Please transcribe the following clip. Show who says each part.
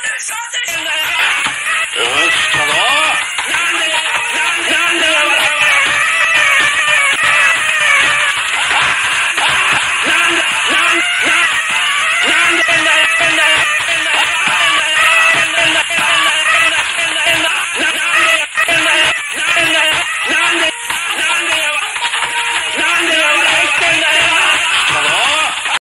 Speaker 1: I'm Shut the shot.